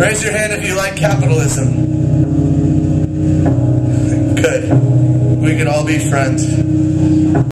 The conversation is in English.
Raise your hand if you like capitalism. Good. We can all be friends.